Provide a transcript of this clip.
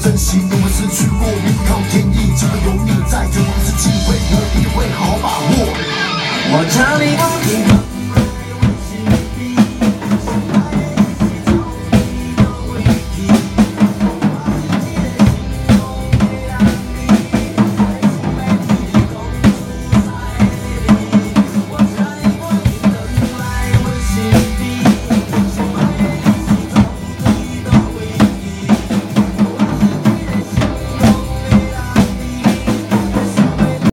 珍惜，我们失去过，全靠天意。只要有你在，就不是机会，我一定会好好把握。我这里不平。